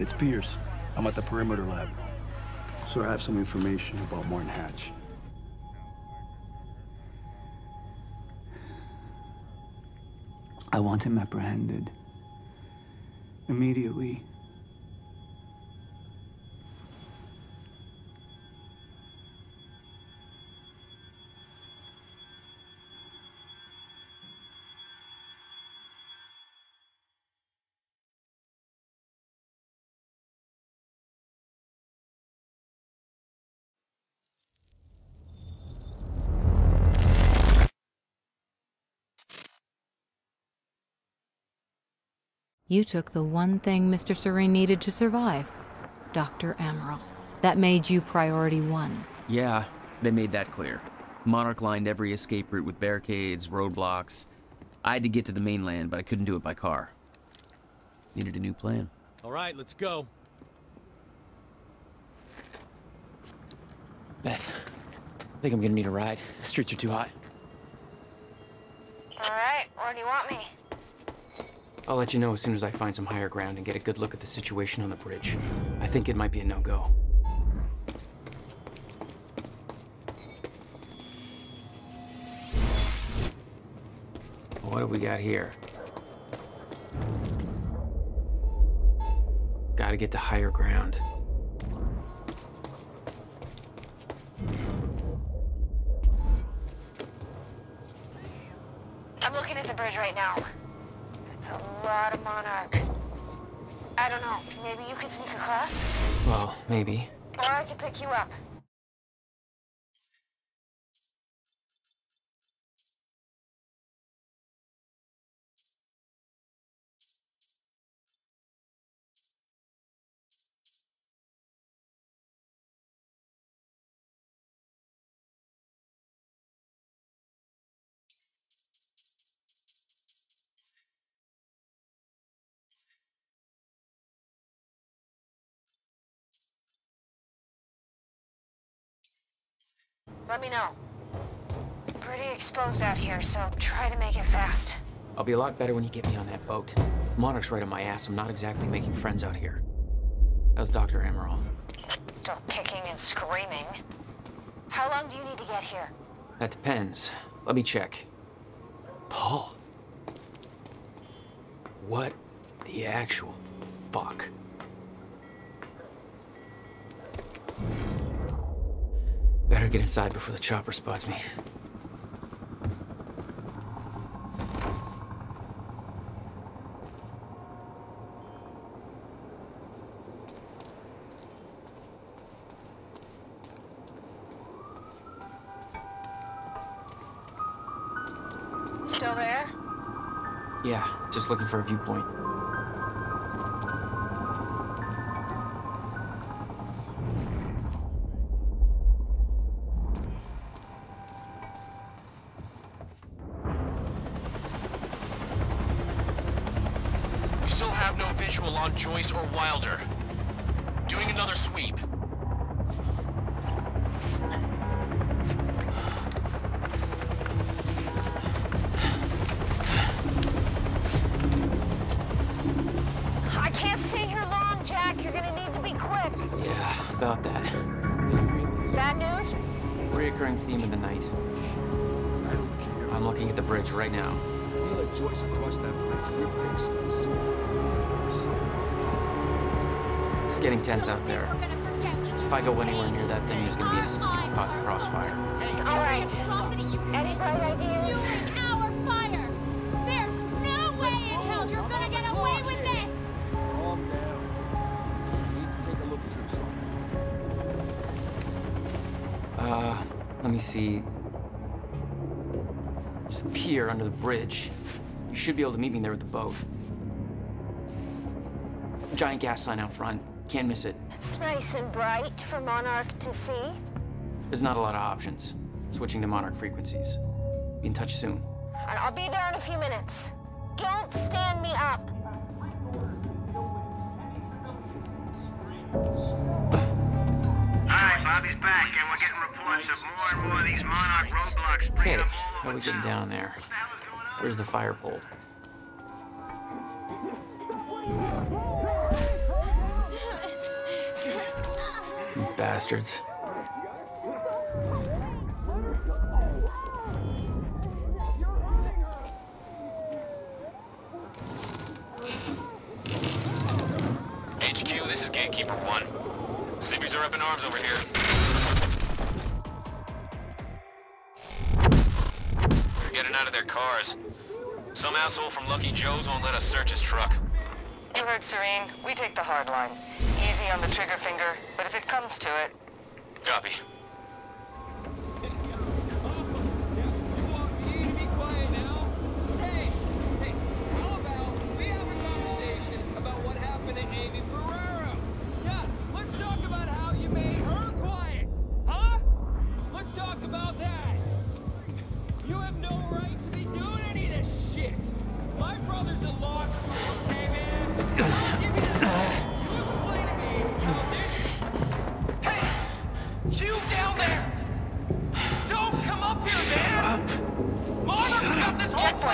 It's Pierce. I'm at the perimeter lab. So I have some information about Martin Hatch. I want him apprehended. Immediately. You took the one thing Mr. Serene needed to survive Dr. Amaral. That made you priority one. Yeah, they made that clear. Monarch lined every escape route with barricades, roadblocks. I had to get to the mainland, but I couldn't do it by car. Needed a new plan. All right, let's go. Beth, I think I'm gonna need a ride. The streets are too hot. All right, where do you want me? I'll let you know as soon as I find some higher ground and get a good look at the situation on the bridge. I think it might be a no-go. What have we got here? Gotta get to higher ground. Maybe. Or I could pick you up. Let me know. Pretty exposed out here, so try to make it fast. I'll be a lot better when you get me on that boat. Monarch's right on my ass. I'm not exactly making friends out here. How's Dr. Amaral? Still kicking and screaming. How long do you need to get here? That depends. Let me check. Paul. What the actual fuck? Better get inside before the chopper spots me. Still there? Yeah, just looking for a viewpoint. Still have no visual on Joyce or Wilder. Doing another sweep. I can't stay here long, Jack. You're gonna need to be quick. Yeah, about that. Bad news? Reoccurring theme of the night. I don't care. I'm looking at the bridge right now. If we let Joyce across that bridge, we're big smokes. It's getting tense out there. If I go anywhere near that thing, there's gonna be innocent people caught in the crossfire. All right. Any bright ideas? our fire! There's no way in hell you're gonna get away with this! Calm down. Need to take a look at your truck. Uh, let me see. There's a pier under the bridge. You should be able to meet me there with the boat. Giant gas sign out front. Can't miss it. It's nice and bright for Monarch to see. There's not a lot of options. Switching to Monarch frequencies. Be in touch soon. And I'll be there in a few minutes. Don't stand me up. Alright, Bobby's back, and we're getting reports of more and more of these Monarch roadblocks Okay, up all how over we getting down there? What the hell is going on? Where's the fire pole? Bastards. HQ, this is Gatekeeper 1. Civvies are up in arms over here. They're getting out of their cars. Some asshole from Lucky Joe's won't let us search his truck. You heard Serene. We take the hard line. Easy on the trigger finger, but if it comes to it, Copy. You want me to be quiet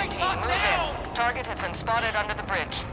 Target has been spotted under the bridge.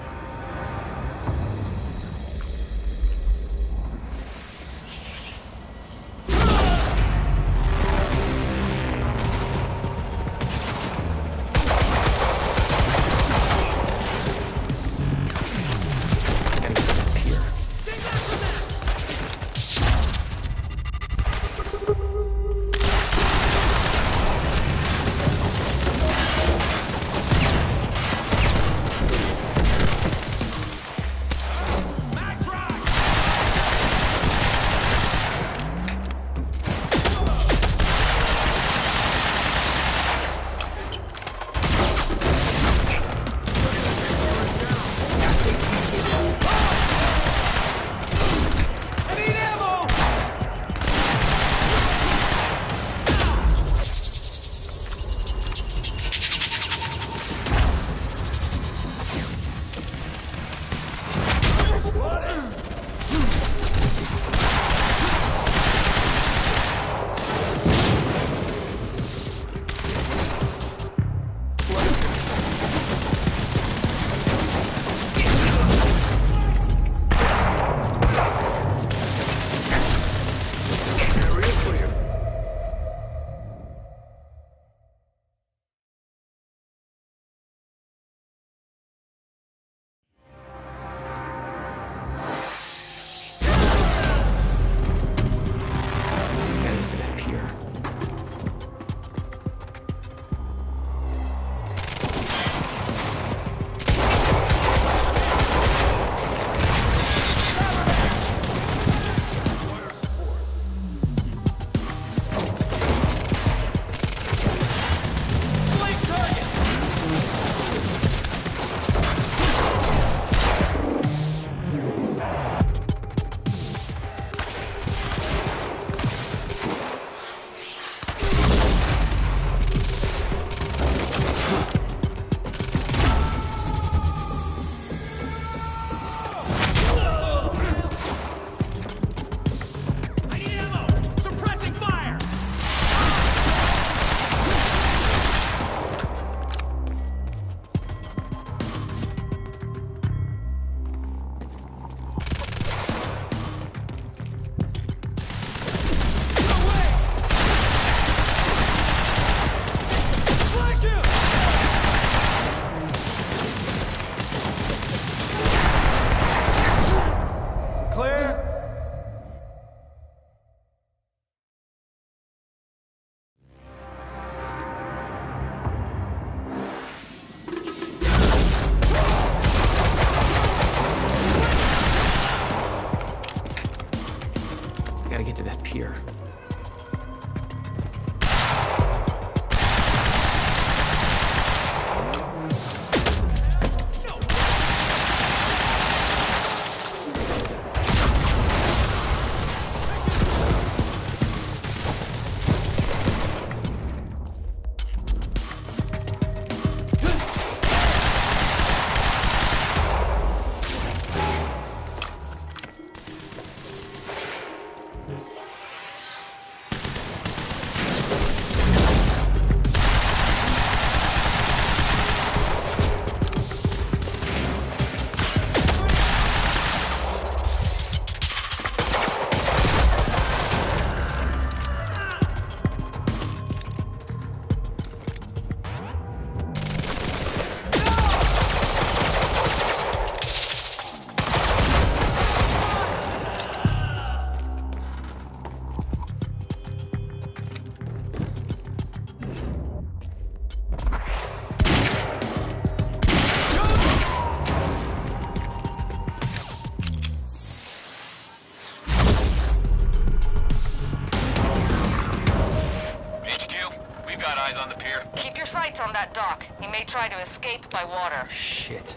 Try to escape by water. Shit.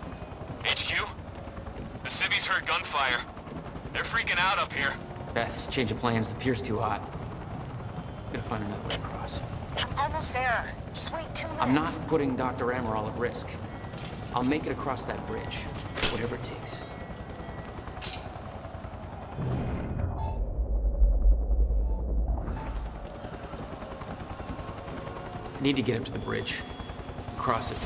HQ? The civvies heard gunfire. They're freaking out up here. Beth, change of plans. The pier's too hot. Gotta find another way across. I'm almost there. Just wait two minutes. I'm not putting Dr. Amaral at risk. I'll make it across that bridge. Whatever it takes. Need to get him to the bridge. Cross it.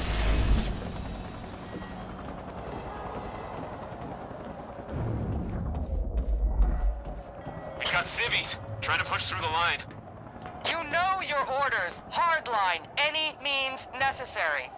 We got civvies trying to push through the line. You know your orders. Hardline. Any means necessary.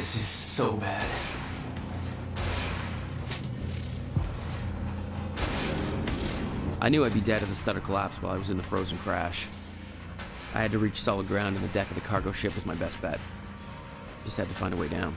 This is so bad. I knew I'd be dead if the stutter collapsed while I was in the frozen crash. I had to reach solid ground, and the deck of the cargo ship was my best bet. Just had to find a way down.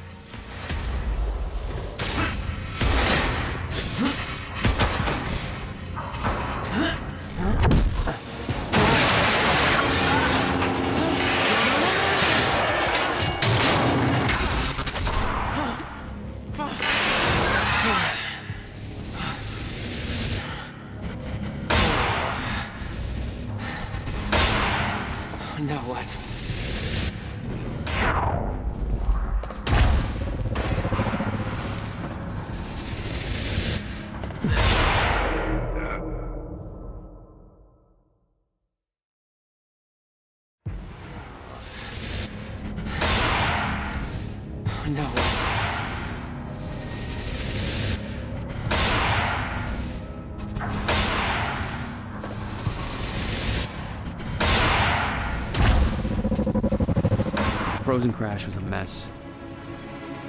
Frozen crash was a mess.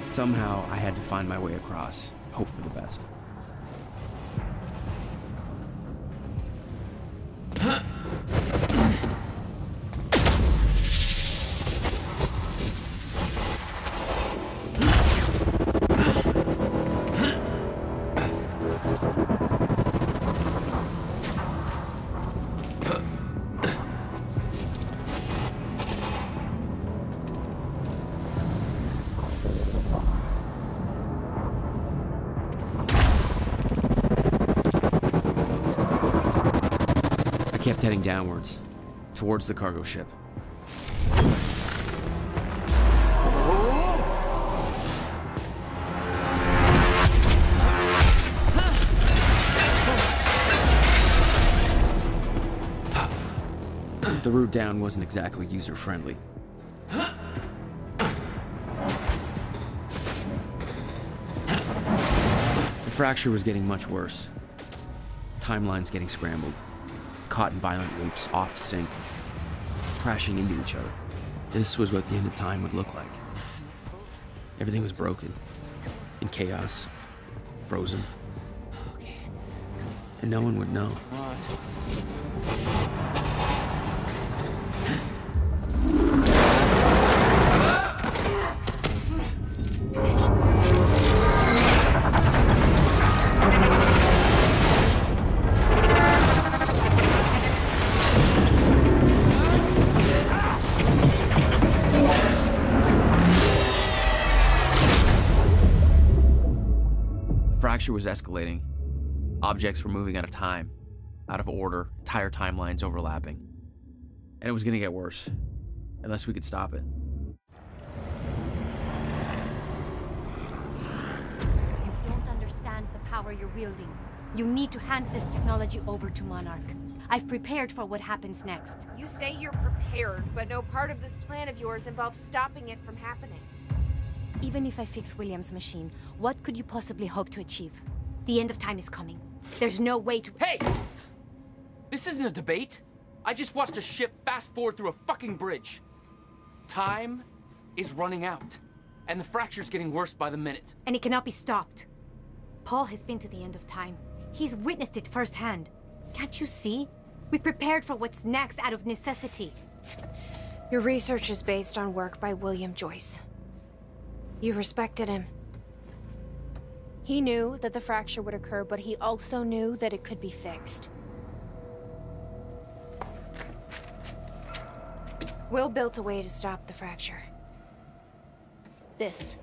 Somehow, I had to find my way across, hope for the best. Downwards, towards the cargo ship. The route down wasn't exactly user friendly. The fracture was getting much worse. Timelines getting scrambled, caught in violent loops, off sync, crashing into each other. This was what the end of time would look like. Everything was broken, in chaos, frozen. And no one would know. The fracture was escalating. Objects were moving out of time, out of order, entire timelines overlapping. And it was gonna get worse, unless we could stop it. You don't understand the power you're wielding. You need to hand this technology over to Monarch. I've prepared for what happens next. You say you're prepared, but no part of this plan of yours involves stopping it from happening. Even if I fix William's machine, what could you possibly hope to achieve? The end of time is coming. There's no way to- Hey! This isn't a debate. I just watched a ship fast forward through a fucking bridge. Time is running out, and the fracture's getting worse by the minute. And it cannot be stopped. Paul has been to the end of time. He's witnessed it firsthand. Can't you see? We prepared for what's next out of necessity. Your research is based on work by William Joyce. You respected him. He knew that the fracture would occur, but he also knew that it could be fixed. Will built a way to stop the fracture. This.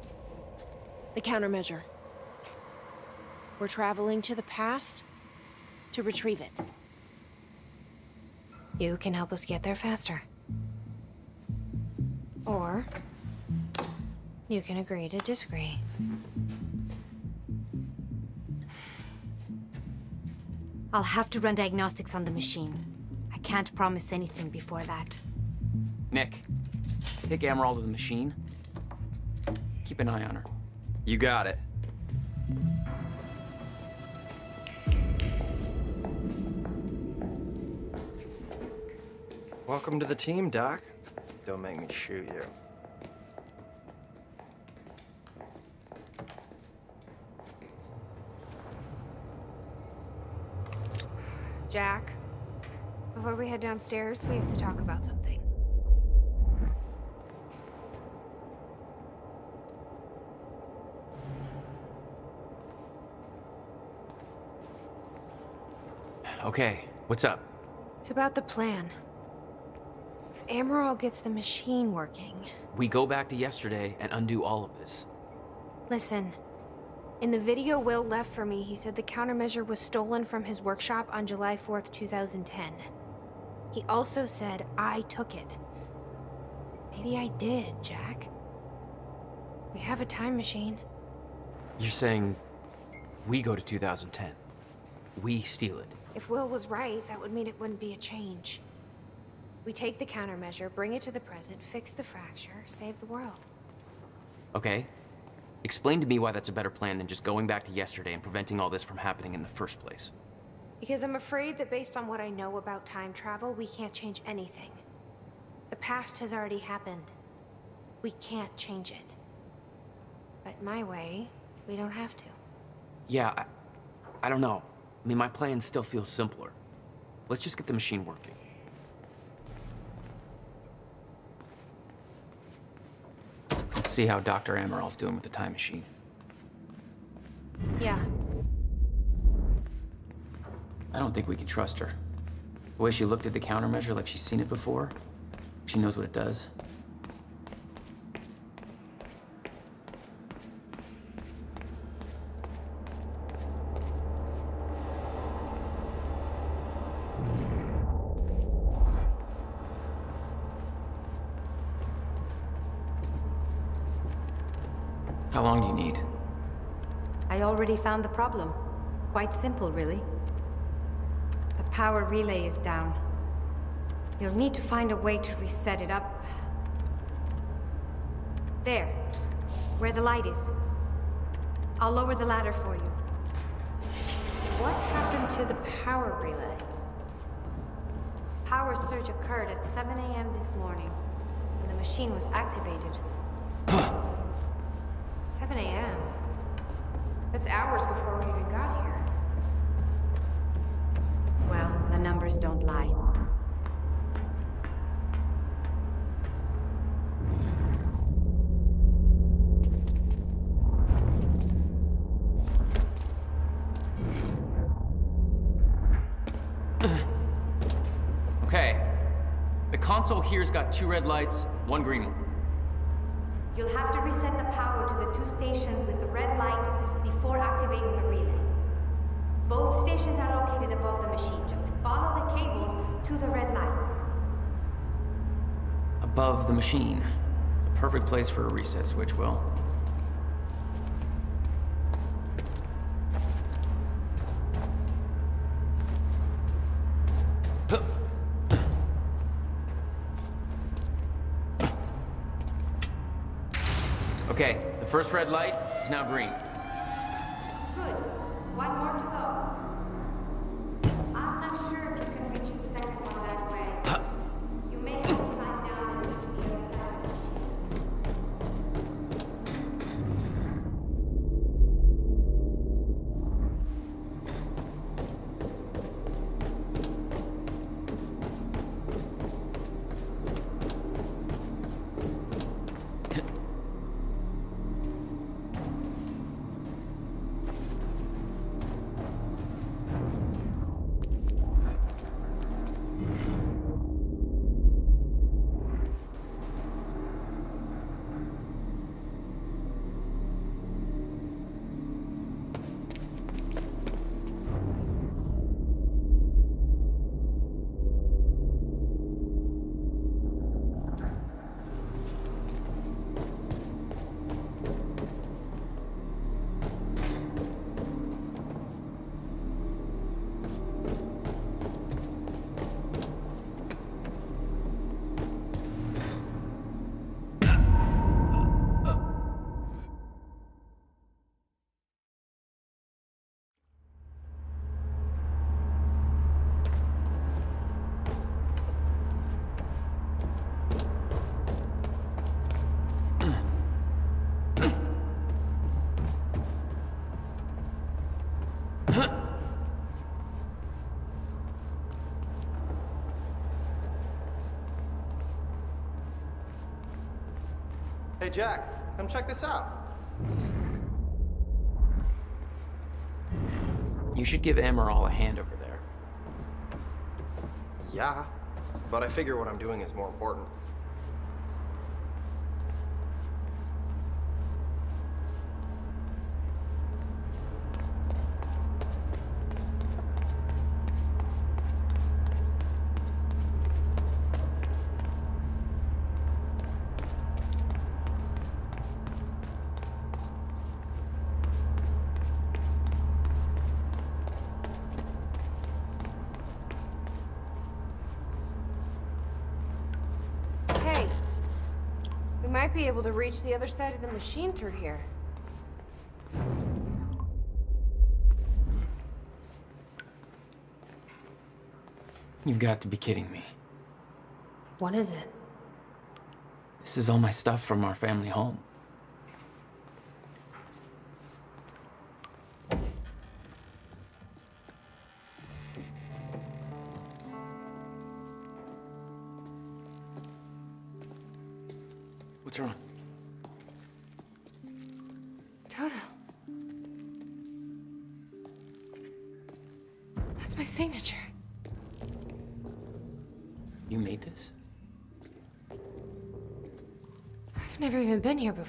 The countermeasure. We're traveling to the past to retrieve it. You can help us get there faster. Or you can agree to disagree. I'll have to run diagnostics on the machine. I can't promise anything before that. Nick, take Amaral to the machine. Keep an eye on her. You got it. Welcome to the team, Doc. Don't make me shoot you. Jack, before we head downstairs, we have to talk about something. Okay, what's up? It's about the plan. If Amaral gets the machine working. We go back to yesterday and undo all of this. Listen. In the video Will left for me, he said the countermeasure was stolen from his workshop on July 4th, 2010. He also said I took it. Maybe I did, Jack. We have a time machine. You're saying we go to 2010. We steal it. If Will was right, that would mean it wouldn't be a change. We take the countermeasure, bring it to the present, fix the fracture, save the world. Okay. Explain to me why that's a better plan than just going back to yesterday and preventing all this from happening in the first place. Because I'm afraid that based on what I know about time travel, we can't change anything. The past has already happened. We can't change it. But my way, we don't have to. Yeah, I, I don't know. I mean, my plan still feels simpler. Let's just get the machine working. See how Dr. Amaral's doing with the time machine. Yeah. I don't think we can trust her. The way she looked at the countermeasure like she's seen it before, she knows what it does. Found the problem. Quite simple, really. The power relay is down. You'll need to find a way to reset it up. There. Where the light is. I'll lower the ladder for you. What happened to the power relay? Power surge occurred at 7 a.m. this morning, and the machine was activated. 7 a.m. That's hours before we even got here. Well, the numbers don't lie. Okay. The console here's got two red lights, one green one. You'll have to reset the power to the two stations with the red lights before activating the relay. Both stations are located above the machine. Just follow the cables to the red lights. Above the machine. A perfect place for a reset switch, Will. Okay, the first red light is now green. Jack, come check this out. You should give Amaral a hand over there. Yeah, but I figure what I'm doing is more important. Be able to reach the other side of the machine through here. You've got to be kidding me. What is it? This is all my stuff from our family home.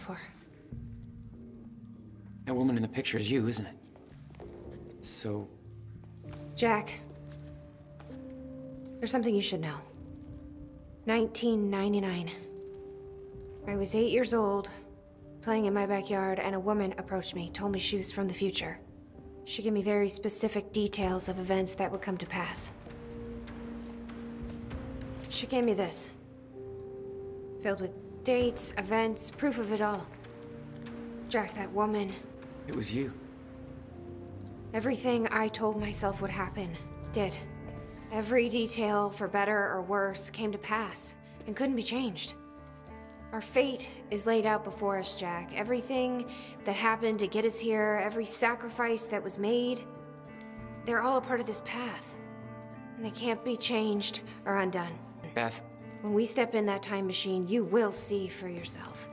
Before. That woman in the picture is you, isn't it? So, Jack, there's something you should know. 1999. I was eight years old, playing in my backyard, and a woman approached me, told me she was from the future. She gave me very specific details of events that would come to pass. She gave me this. Filled with dates, events, proof of it all. Jack, that woman, it was you. Everything I told myself would happen, did. Every detail, for better or worse, came to pass and couldn't be changed. Our fate is laid out before us, Jack. Everything that happened to get us here, every sacrifice that was made, they're all a part of this path. And they can't be changed or undone. Beth, When we step in that time machine, you will see for yourself.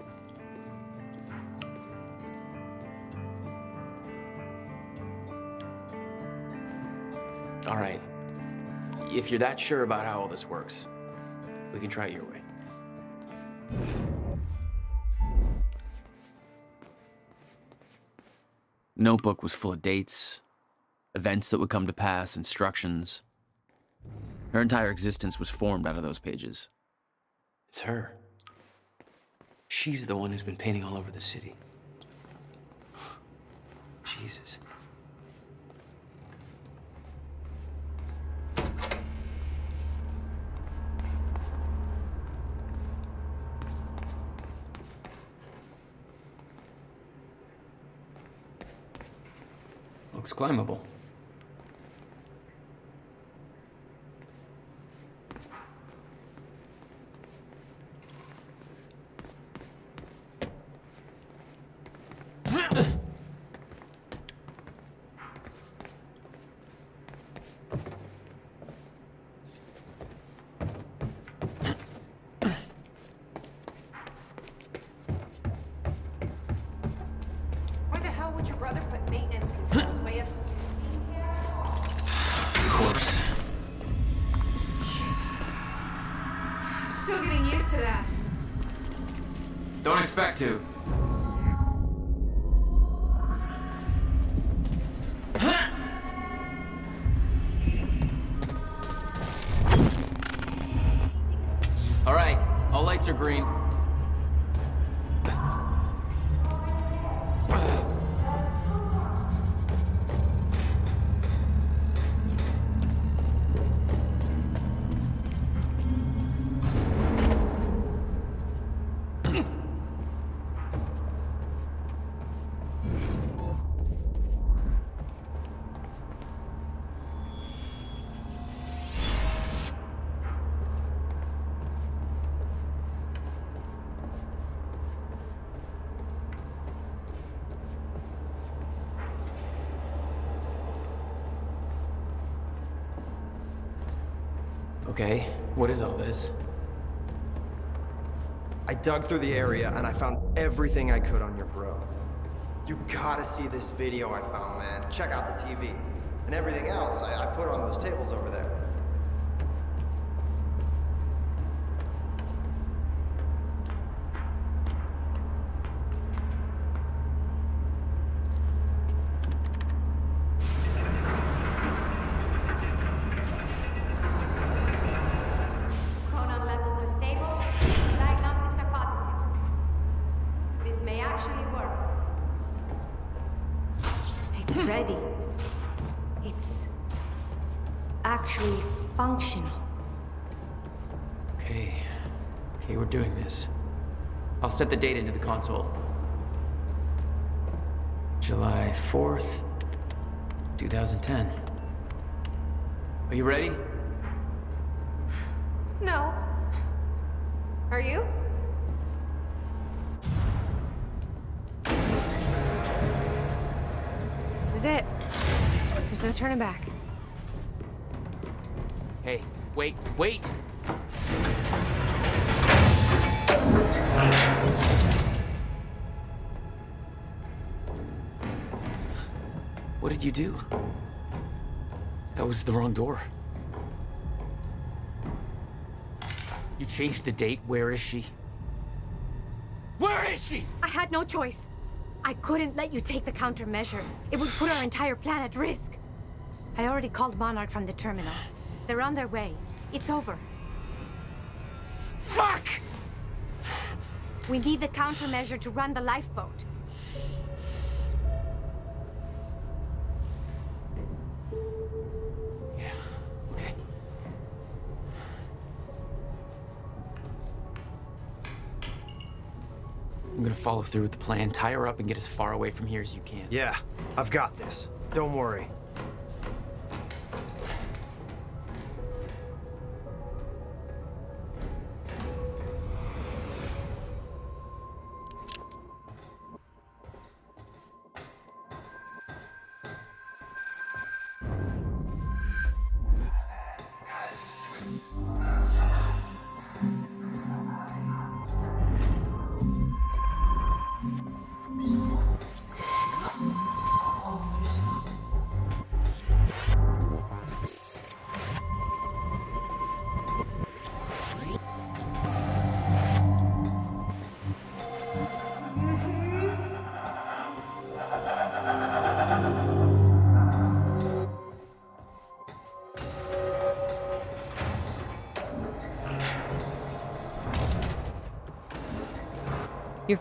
all right. If you're that sure about how all this works, we can try it your way. Notebook was full of dates, events that would come to pass, instructions. Her entire existence was formed out of those pages. It's her. She's the one who's been painting all over the city. Jesus. Looks climbable. Okay, what is all this? I dug through the area and I found everything I could on your bro. You gotta see this video I found, man. Check out the TV. And everything else I, I put on those tables over there. Chronon levels are stable. Diagnostics are positive. This may actually work. It's ready. It's actually functional. Okay. Okay, we're doing this. I'll set the date into the console. July 4th, 2010. Are you ready? No. Are you? This is it. There's no turning back. Hey, wait, wait! What did you do? That was the wrong door. You changed the date. Where is she? Where is she? I had no choice. I couldn't let you take the countermeasure. It would put our entire plan at risk. I already called Monarch from the terminal. They're on their way. It's over. We need the countermeasure to run the lifeboat. Yeah, okay. I'm gonna follow through with the plan, tie her up, and get as far away from here as you can. Yeah, I've got this. Don't worry.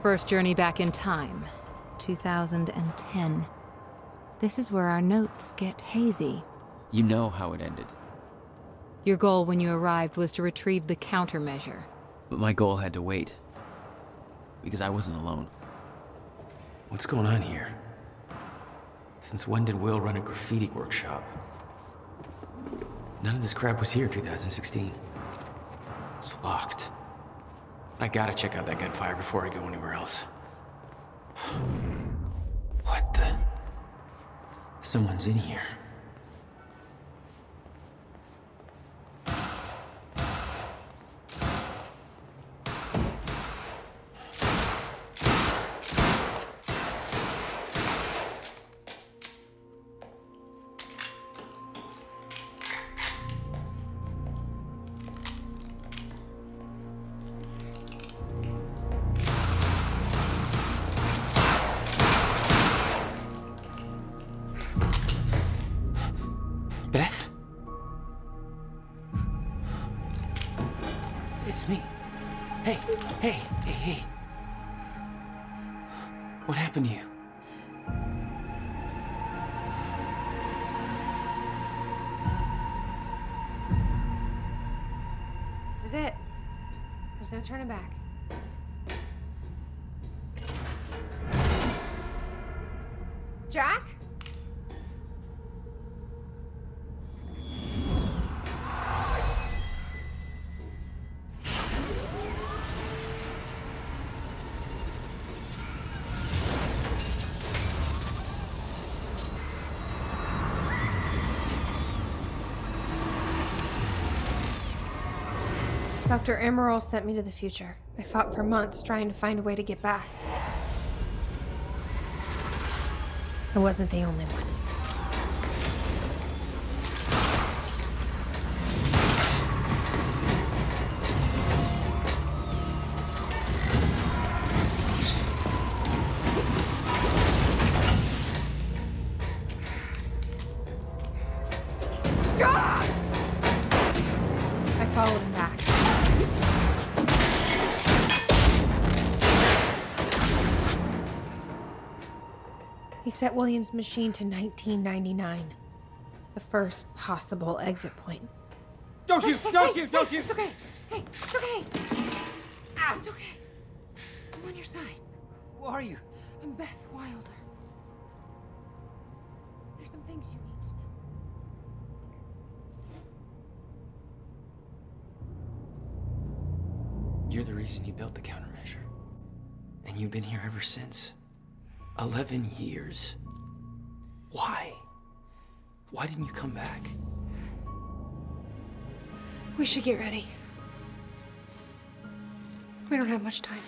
First journey back in time, 2010. This is where our notes get hazy. You know how it ended. Your goal when you arrived was to retrieve the countermeasure. But my goal had to wait. Because I wasn't alone. What's going on here? Since when did Will run a graffiti workshop? None of this crap was here in 2016. It's locked. I gotta check out that gunfire before I go anywhere else. What the? Someone's in here. Is it. There's no turning back. Dr. Amaral sent me to the future. I fought for months trying to find a way to get back. I wasn't the only one. Set William's machine to 1999. The first possible exit point. Don't shoot! Don't shoot! Don't shoot! It's okay. Hey, it's okay. Ah, it's okay. I'm on your side. Who are you? I'm Beth Wilder. There's some things you need to know. You're the reason he built the countermeasure. And you've been here ever since. 11 years. Why? Why didn't you come back? We should get ready. We don't have much time.